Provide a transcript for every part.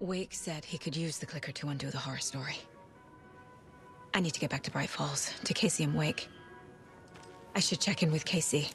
Wake said he could use the clicker to undo the horror story. I need to get back to Bright Falls, to Casey and Wake. I should check in with Casey.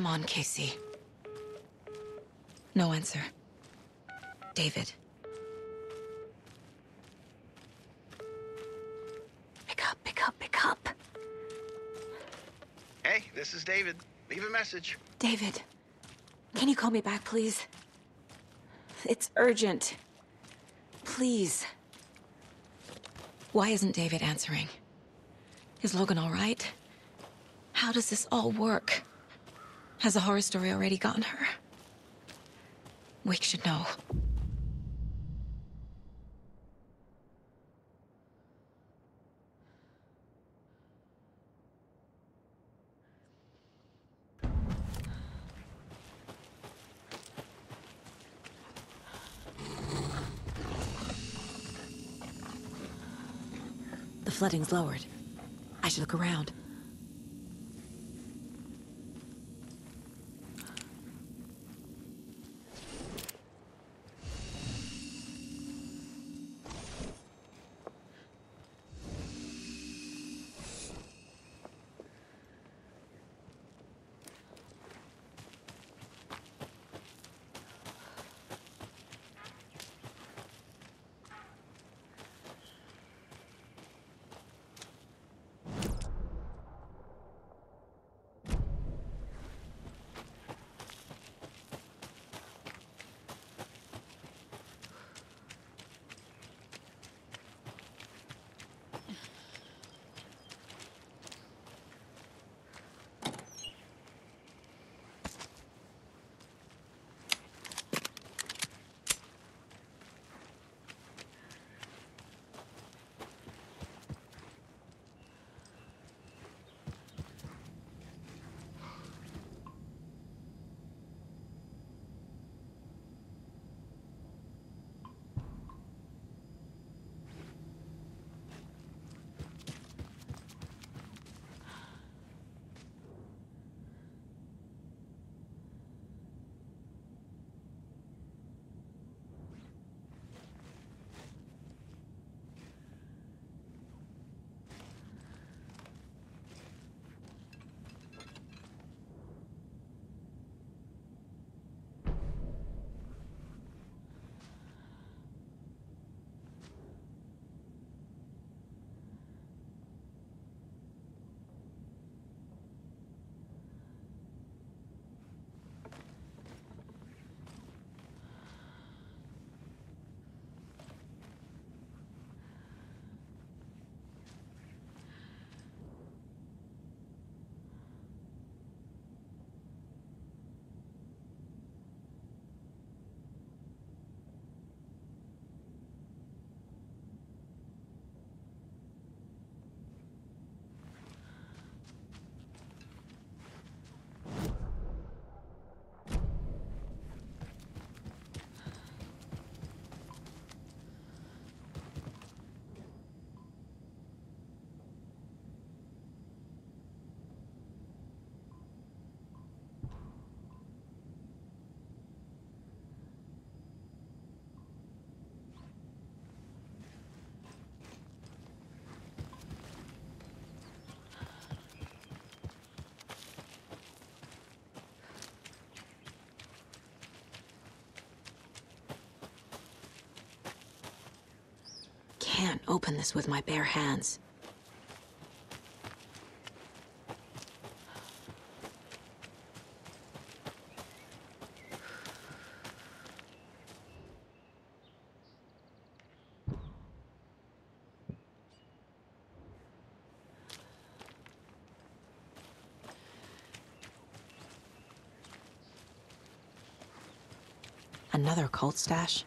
Come on, Casey. No answer. David. Pick up, pick up, pick up. Hey, this is David. Leave a message. David, can you call me back, please? It's urgent. Please. Why isn't David answering? Is Logan all right? How does this all work? Has the horror story already gotten her? Wake should know. Flooding's lowered. I should look around. Can't open this with my bare hands. Another cult stash?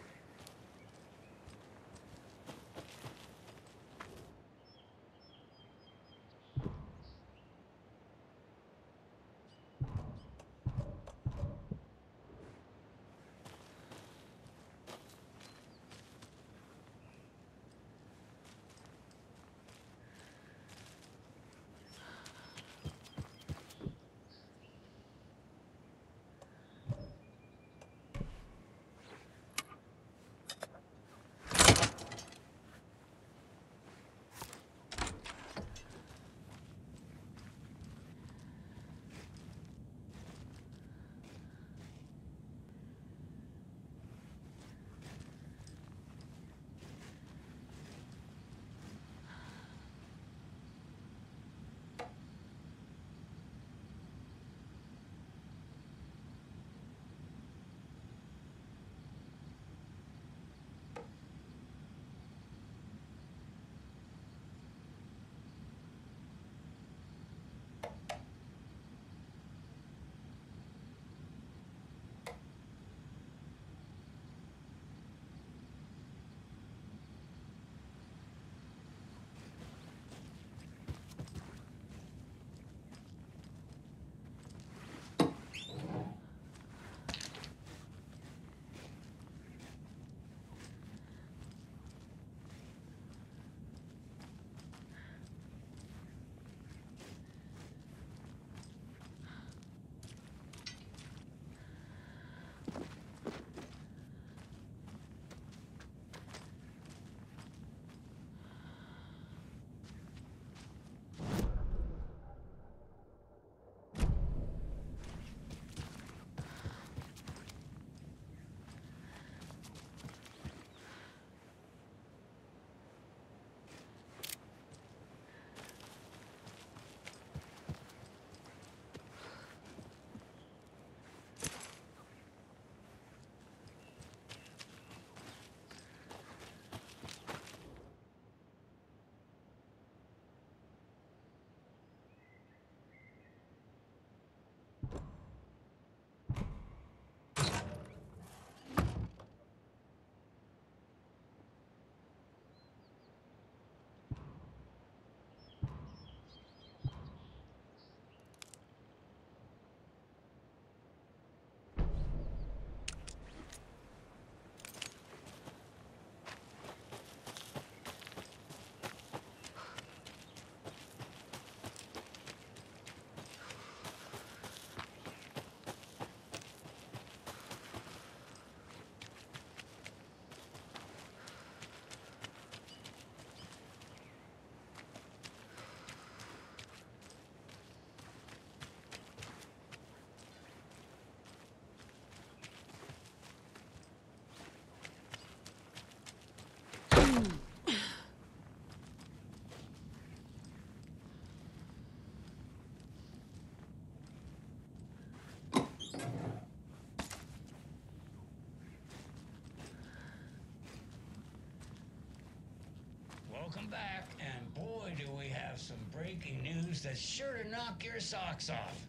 Welcome back, and boy, do we have some breaking news that's sure to knock your socks off.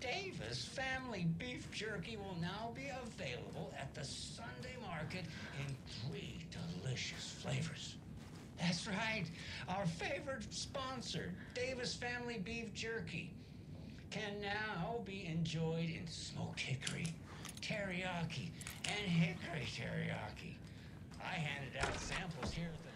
Davis Family Beef Jerky will now be available at the Sunday market in three delicious flavors. That's right, our favorite sponsor, Davis Family Beef Jerky, can now be enjoyed in smoked hickory, teriyaki, and hickory teriyaki. I handed out samples here at the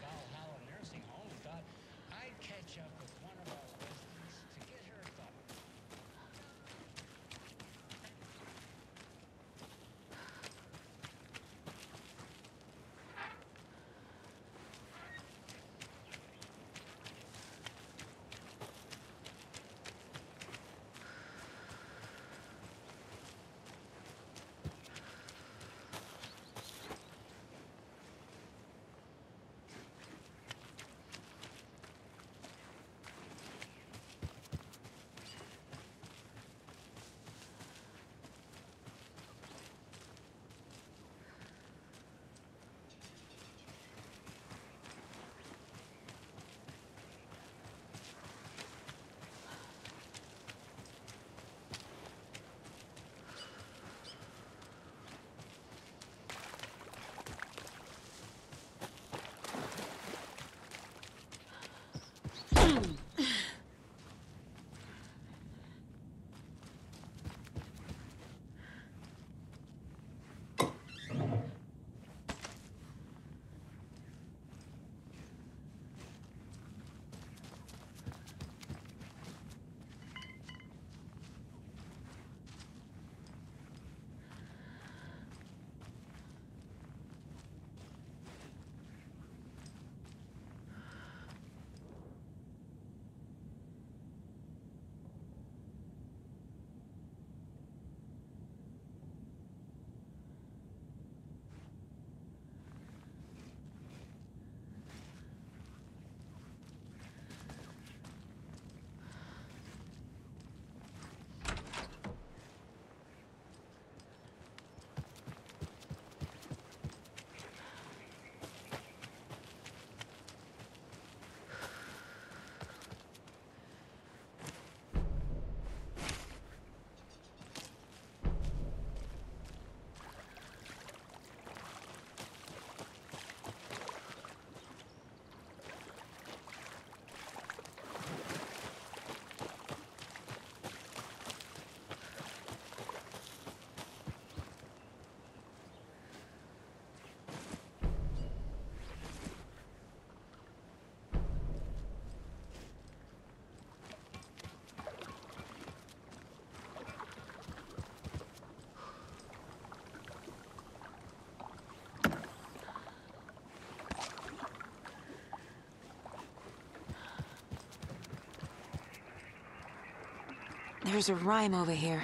There's a rhyme over here.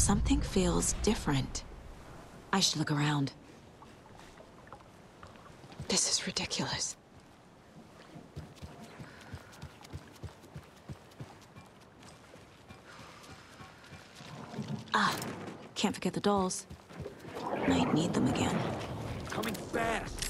Something feels different. I should look around. This is ridiculous. Ah, can't forget the dolls. Might need them again. Coming fast.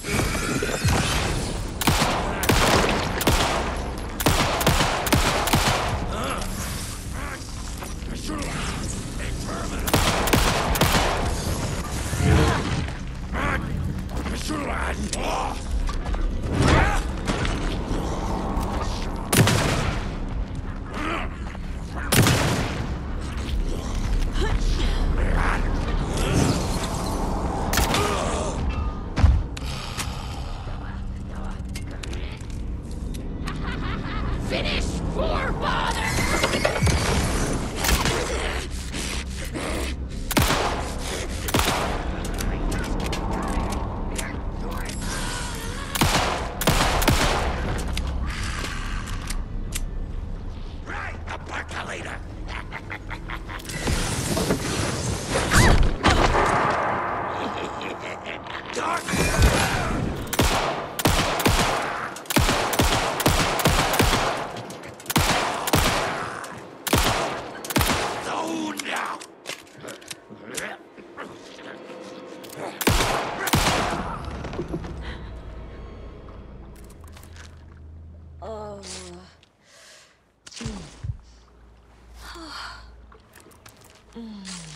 Oh.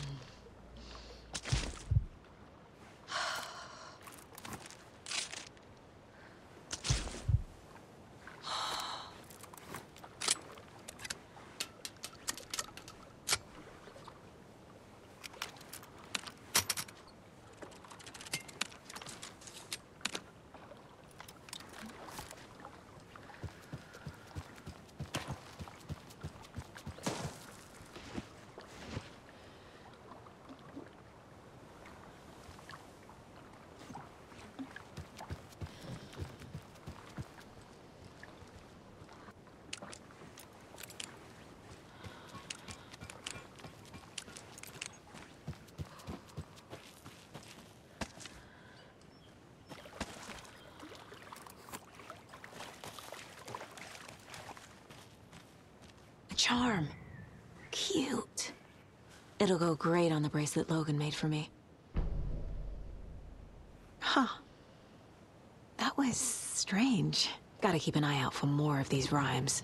Charm. Cute. It'll go great on the bracelet Logan made for me. Huh. That was strange. Gotta keep an eye out for more of these rhymes.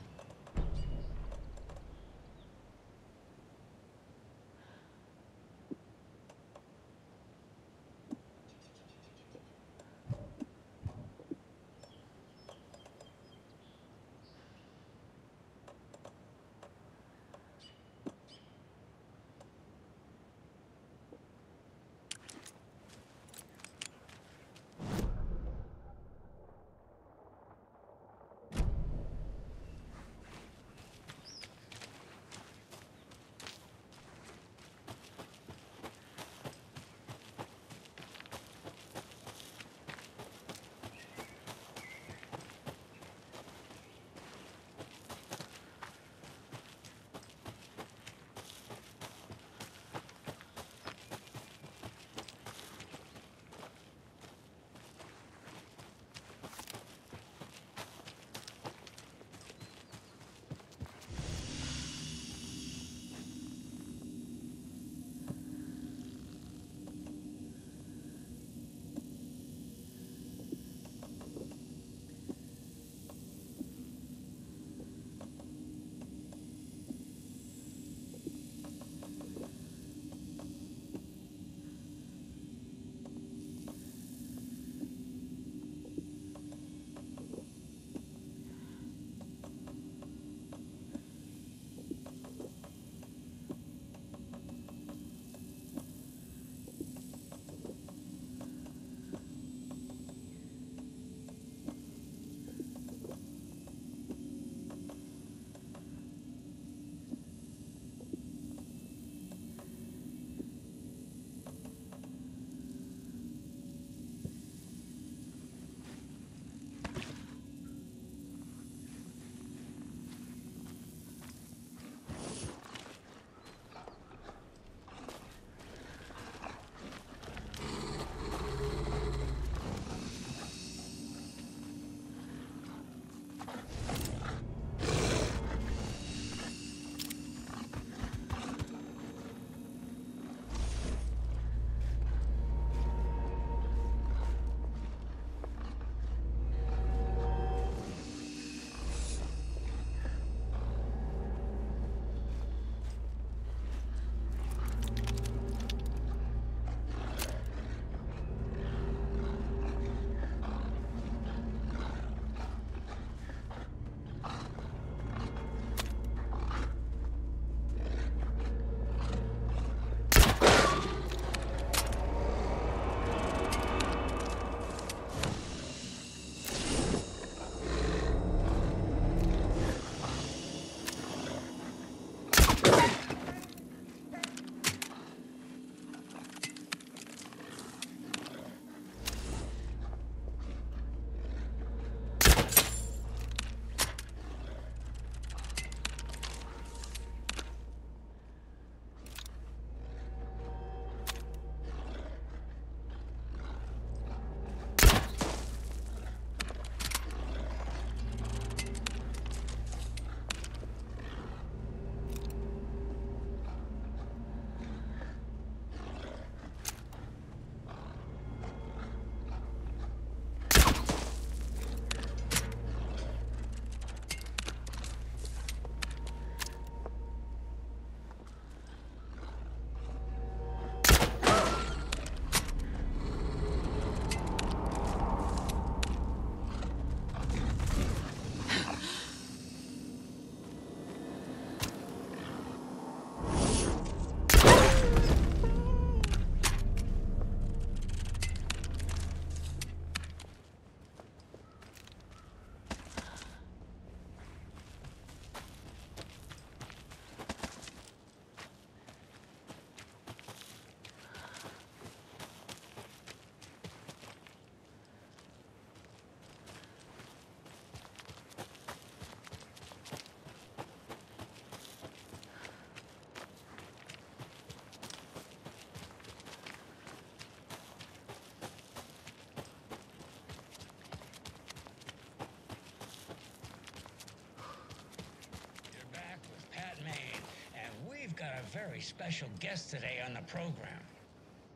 Very special guest today on the program.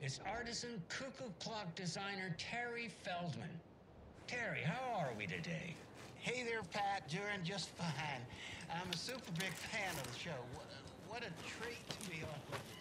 It's artisan cuckoo clock designer Terry Feldman. Terry, how are we today? Hey there, Pat. Doing just fine. I'm a super big fan of the show. What, a treat to be on with you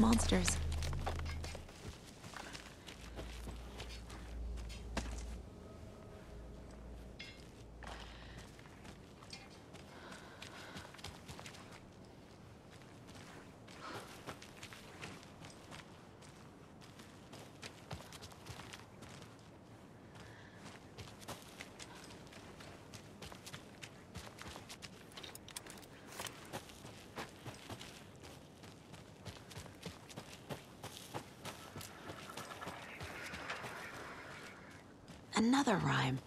monsters. Another rhyme.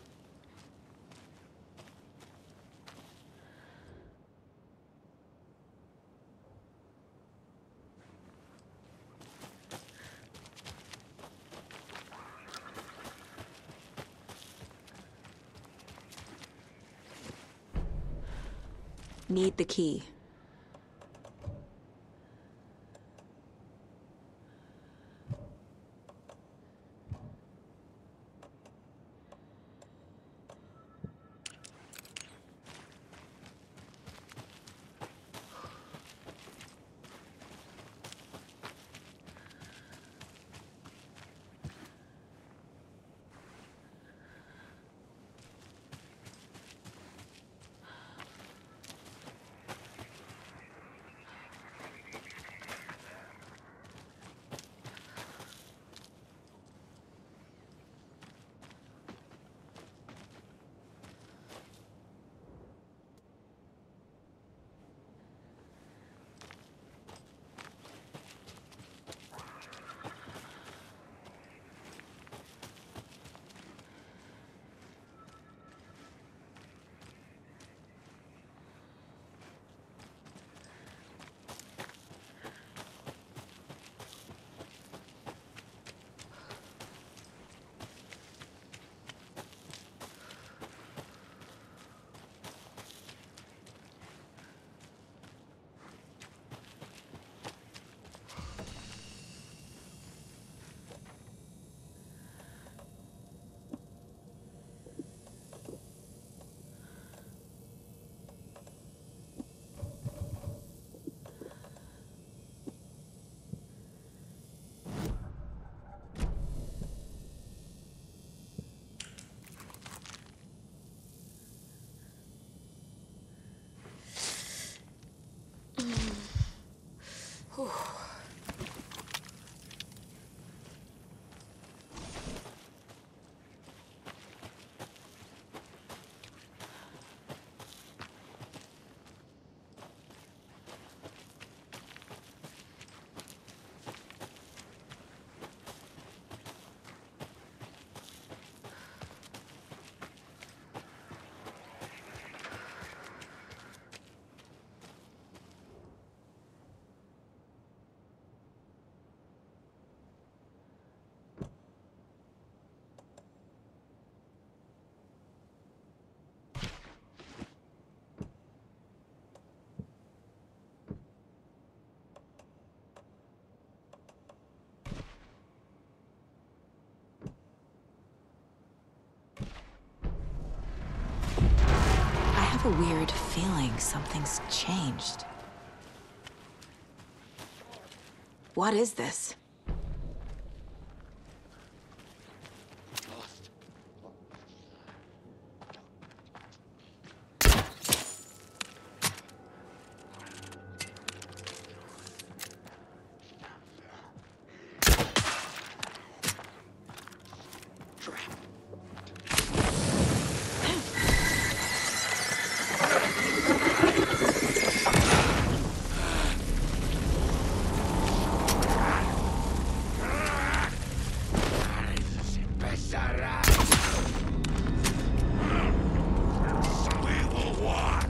Need the key. I have a weird feeling something's changed. What is this? Empezará. We will watch.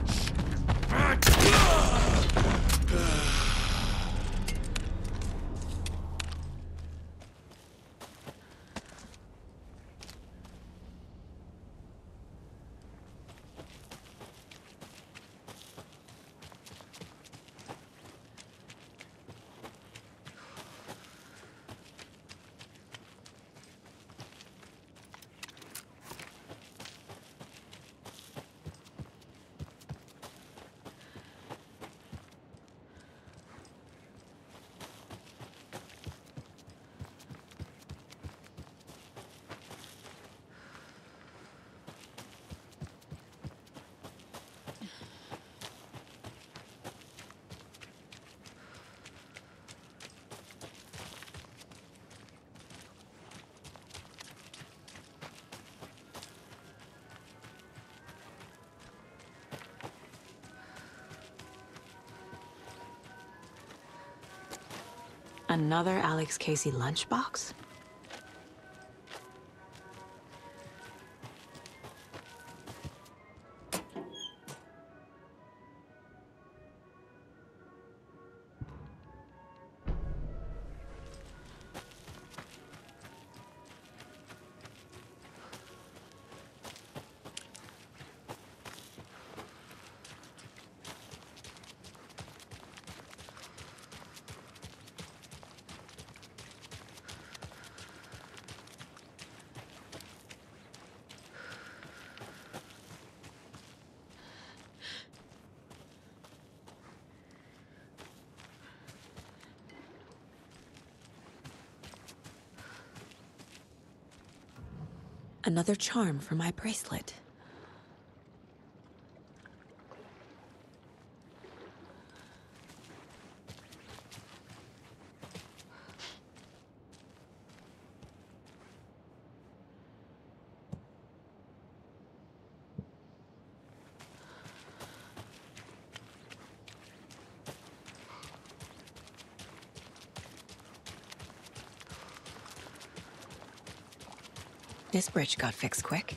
Another Alex Casey lunchbox? Another charm for my bracelet. This bridge got fixed quick.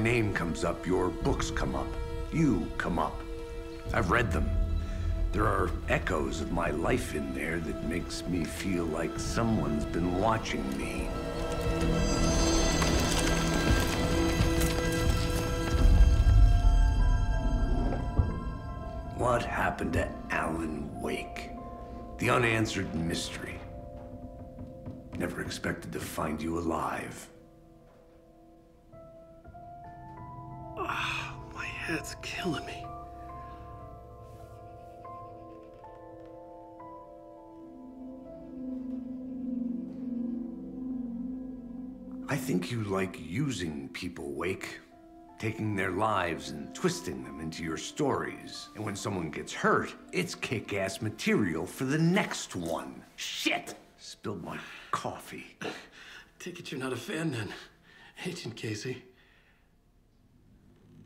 Name comes up, your books come up, you come up. I've read them. There are echoes of my life in there that makes me feel like someone's been watching me. What happened to Alan Wake? The unanswered mystery. Never expected to find you alive. Head's killing me. I think you like using people, Wake. Taking their lives and twisting them into your stories. And when someone gets hurt, it's kick-ass material for the next one. Shit! Spilled my coffee. Take it you're not a fan then, Agent Casey.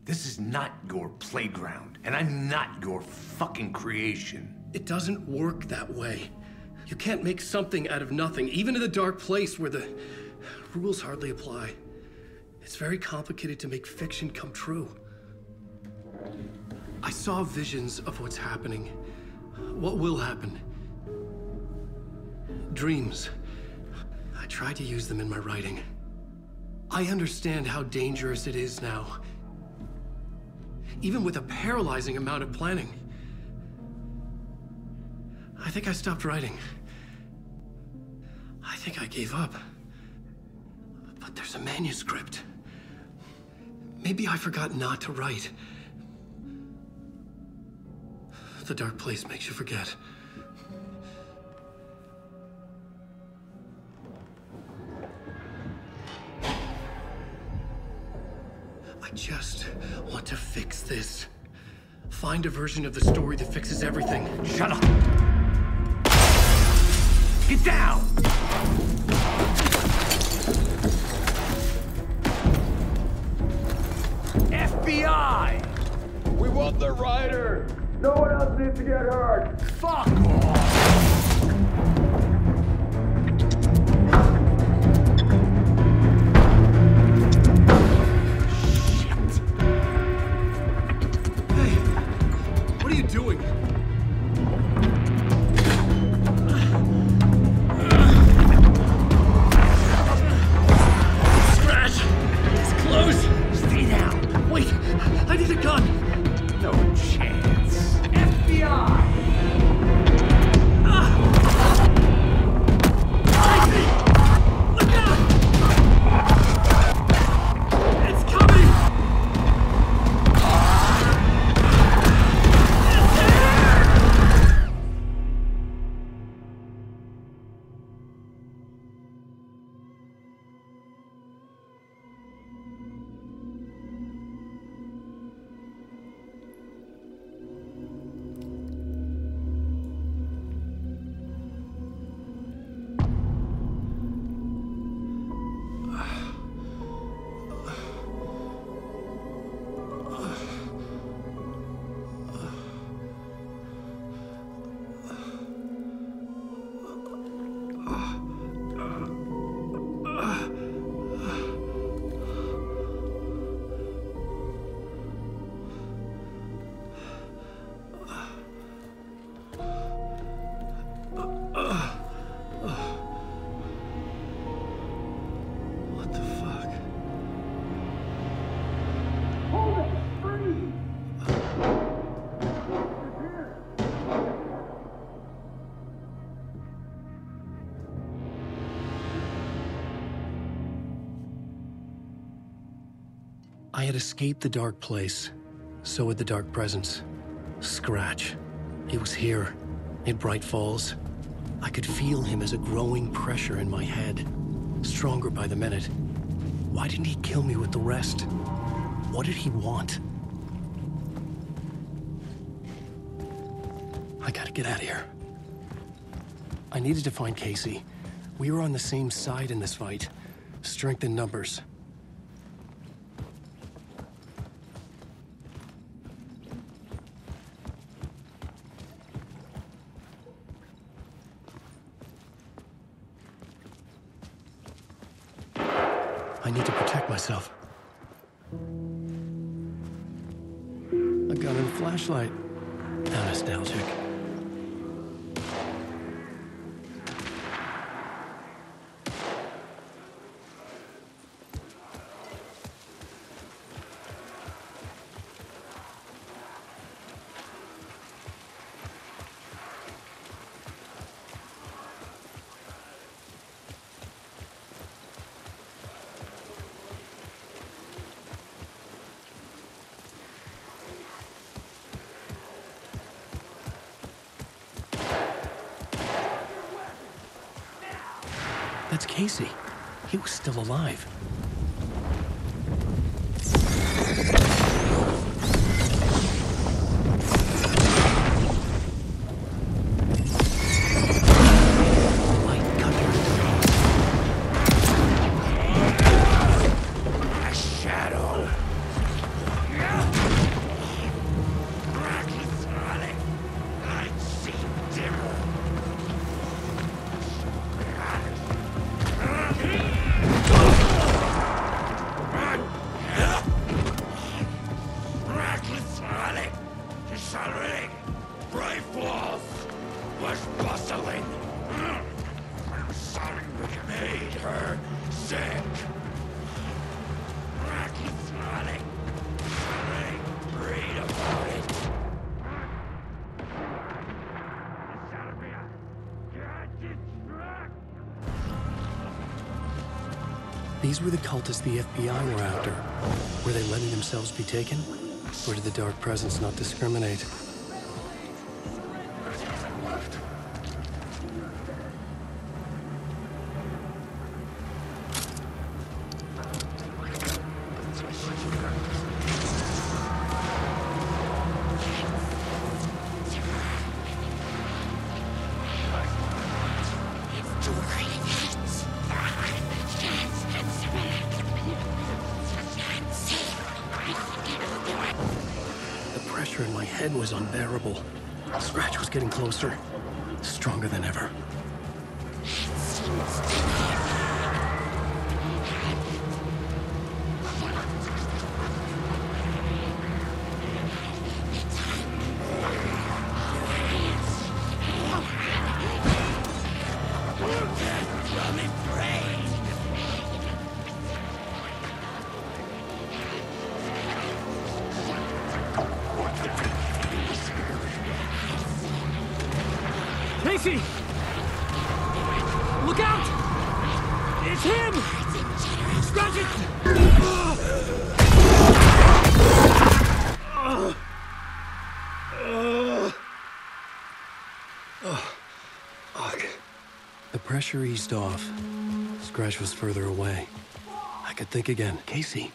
This is not your playground, and I'm not your fucking creation. It doesn't work that way. You can't make something out of nothing, even in the dark place where the rules hardly apply. It's very complicated to make fiction come true. I saw visions of what's happening, what will happen. Dreams. I tried to use them in my writing. I understand how dangerous it is now. Even with a paralyzing amount of planning. I think I stopped writing. I think I gave up. But there's a manuscript. Maybe I forgot not to write. The dark place makes you forget. Just want to fix this. Find a version of the story that fixes everything. Shut up! Get down! FBI! We want the rider! No one else needs to get hurt! Fuck off! I had escaped the dark place. So had the dark presence. Scratch. He was here, in Bright Falls. I could feel him as a growing pressure in my head, stronger by the minute. Why didn't he kill me with the rest? What did he want? I gotta get out of here. I needed to find Casey. We were on the same side in this fight. Strength in numbers. A gun and flashlight. How nostalgic. Alive. These were the cultists the FBI were after. Were they letting themselves be taken? Or did the Dark Presence not discriminate? Look out! It's him! Scratch it! The pressure eased off. Scratch was further away. I could think again. Casey.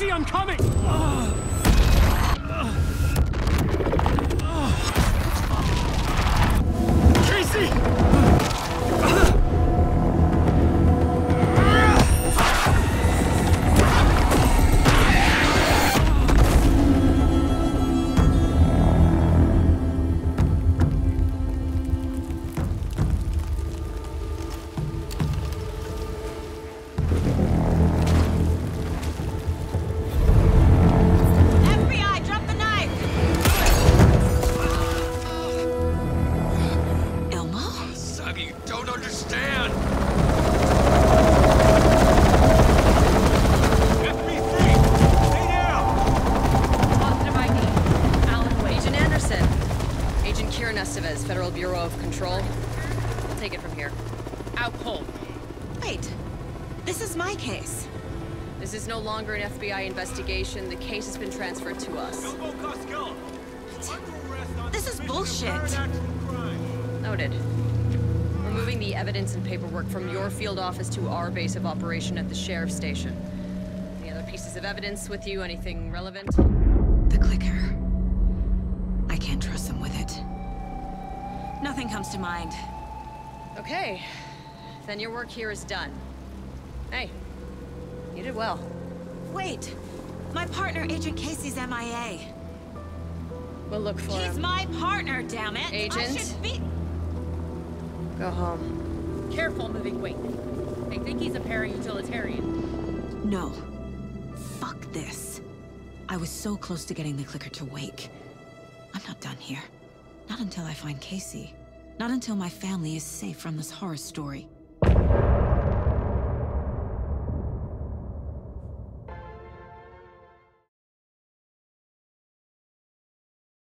Casey, I'm coming! Bureau of Control. I'll take it from here. Out cold. Wait. This is my case. This is no longer an FBI investigation. The case has been transferred to us. This is bullshit. Noted. We're moving the evidence and paperwork from your field office to our base of operation at the sheriff's station. Any other pieces of evidence with you? Anything relevant? The clicker. Nothing comes to mind. Okay. Then your work here is done. Hey, you did well. Wait. My partner, Agent Casey's MIA. We'll look for He's him. my partner, damn it! I Agent? should be. Go home. Careful moving weight. They think he's a para-utilitarian. No. Fuck this. I was so close to getting the clicker to wake. I'm not done here. Not until I find Casey. Not until my family is safe from this horror story.